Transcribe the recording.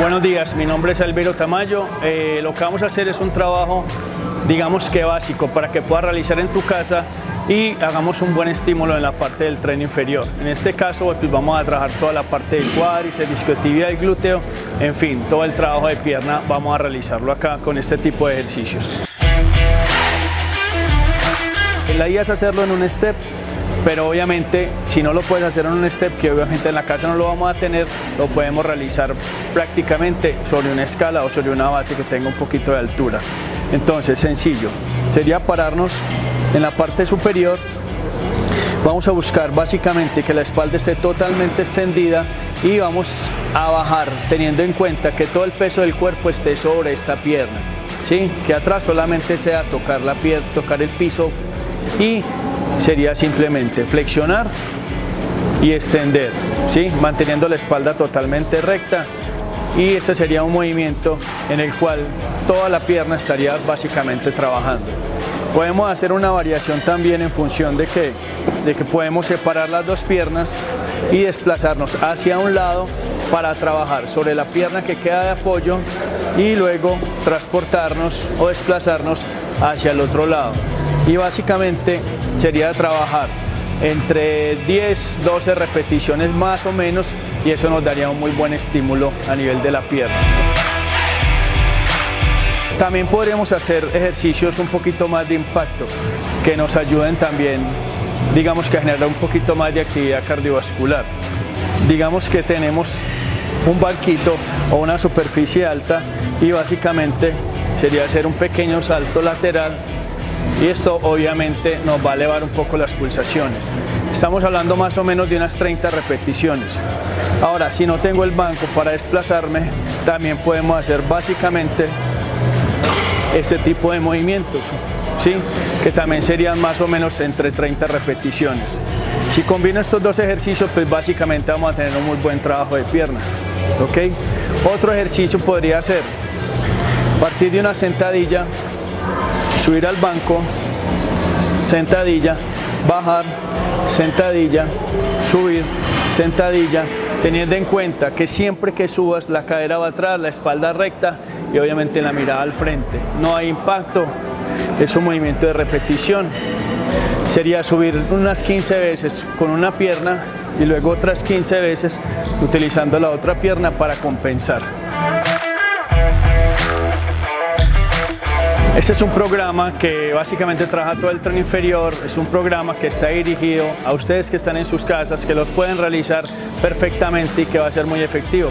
Buenos días, mi nombre es Alviro Tamayo. Eh, lo que vamos a hacer es un trabajo, digamos que básico, para que puedas realizar en tu casa y hagamos un buen estímulo en la parte del tren inferior. En este caso pues vamos a trabajar toda la parte del cuádriceps, discotibial, glúteo, en fin, todo el trabajo de pierna vamos a realizarlo acá con este tipo de ejercicios. La idea es hacerlo en un step pero obviamente si no lo puedes hacer en un step, que obviamente en la casa no lo vamos a tener, lo podemos realizar prácticamente sobre una escala o sobre una base que tenga un poquito de altura. Entonces, sencillo, sería pararnos en la parte superior, vamos a buscar básicamente que la espalda esté totalmente extendida y vamos a bajar teniendo en cuenta que todo el peso del cuerpo esté sobre esta pierna. ¿sí? Que atrás solamente sea tocar la pierna, tocar el piso y sería simplemente flexionar y extender, ¿sí? manteniendo la espalda totalmente recta y ese sería un movimiento en el cual toda la pierna estaría básicamente trabajando. Podemos hacer una variación también en función de que, de que podemos separar las dos piernas y desplazarnos hacia un lado para trabajar sobre la pierna que queda de apoyo y luego transportarnos o desplazarnos hacia el otro lado y básicamente sería trabajar entre 10, 12 repeticiones más o menos y eso nos daría un muy buen estímulo a nivel de la pierna. También podríamos hacer ejercicios un poquito más de impacto que nos ayuden también, digamos que a generar un poquito más de actividad cardiovascular. Digamos que tenemos un banquito o una superficie alta y básicamente sería hacer un pequeño salto lateral y esto obviamente nos va a elevar un poco las pulsaciones. Estamos hablando más o menos de unas 30 repeticiones. Ahora, si no tengo el banco para desplazarme, también podemos hacer básicamente este tipo de movimientos, ¿sí? que también serían más o menos entre 30 repeticiones. Si combino estos dos ejercicios, pues básicamente vamos a tener un muy buen trabajo de pierna. ¿ok? Otro ejercicio podría ser partir de una sentadilla subir al banco, sentadilla, bajar, sentadilla, subir, sentadilla, teniendo en cuenta que siempre que subas la cadera va atrás, la espalda recta y obviamente la mirada al frente. No hay impacto, es un movimiento de repetición. Sería subir unas 15 veces con una pierna y luego otras 15 veces utilizando la otra pierna para compensar. Este es un programa que básicamente trabaja todo el tren inferior, es un programa que está dirigido a ustedes que están en sus casas, que los pueden realizar perfectamente y que va a ser muy efectivo.